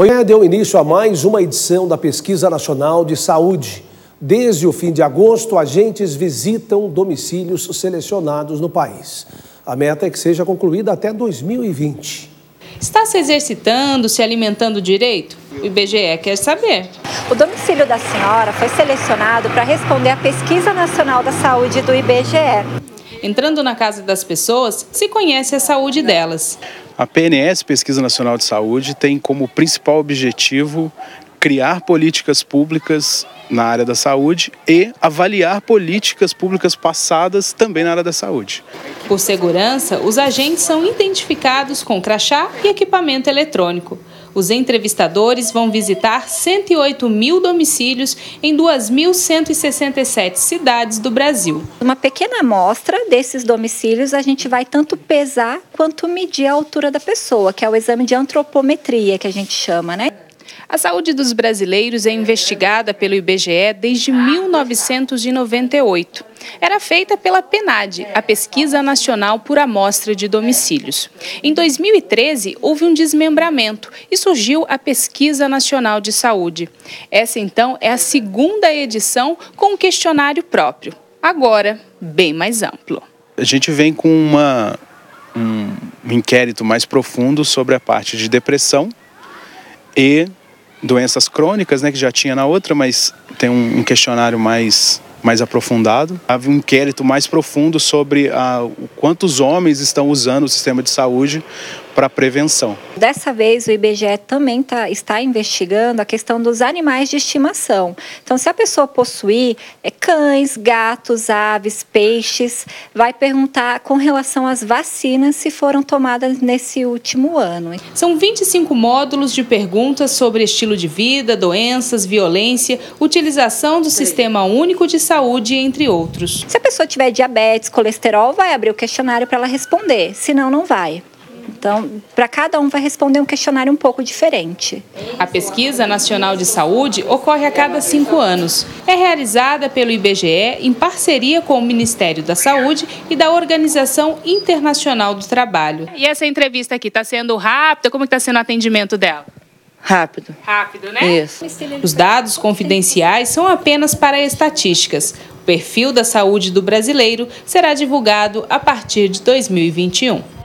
Hoje deu início a mais uma edição da Pesquisa Nacional de Saúde. Desde o fim de agosto, agentes visitam domicílios selecionados no país. A meta é que seja concluída até 2020. Está se exercitando, se alimentando direito? O IBGE quer saber. O domicílio da senhora foi selecionado para responder à Pesquisa Nacional da Saúde do IBGE. Entrando na casa das pessoas, se conhece a saúde delas. A PNS, Pesquisa Nacional de Saúde, tem como principal objetivo criar políticas públicas na área da saúde e avaliar políticas públicas passadas também na área da saúde. Por segurança, os agentes são identificados com crachá e equipamento eletrônico. Os entrevistadores vão visitar 108 mil domicílios em 2.167 cidades do Brasil. Uma pequena amostra desses domicílios a gente vai tanto pesar quanto medir a altura da pessoa, que é o exame de antropometria que a gente chama, né? A saúde dos brasileiros é investigada pelo IBGE desde 1998. Era feita pela PNAD, a Pesquisa Nacional por Amostra de Domicílios. Em 2013, houve um desmembramento e surgiu a Pesquisa Nacional de Saúde. Essa, então, é a segunda edição com um questionário próprio. Agora, bem mais amplo. A gente vem com uma, um inquérito mais profundo sobre a parte de depressão e doenças crônicas, né, que já tinha na outra, mas tem um, um questionário mais mais aprofundado. Havia um inquérito mais profundo sobre a, quantos homens estão usando o sistema de saúde para prevenção. Dessa vez, o IBGE também tá, está investigando a questão dos animais de estimação. Então, se a pessoa possuir é, cães, gatos, aves, peixes, vai perguntar com relação às vacinas se foram tomadas nesse último ano. São 25 módulos de perguntas sobre estilo de vida, doenças, violência, utilização do Sistema Único de Saúde, entre outros. Se a pessoa tiver diabetes, colesterol, vai abrir o questionário para ela responder, senão não vai. Então, para cada um vai responder um questionário um pouco diferente. A Pesquisa Nacional de Saúde ocorre a cada cinco anos. É realizada pelo IBGE em parceria com o Ministério da Saúde e da Organização Internacional do Trabalho. E essa entrevista aqui está sendo rápida? Como está sendo o atendimento dela? Rápido. Rápido, né? Isso. Os dados confidenciais são apenas para estatísticas. O perfil da saúde do brasileiro será divulgado a partir de 2021.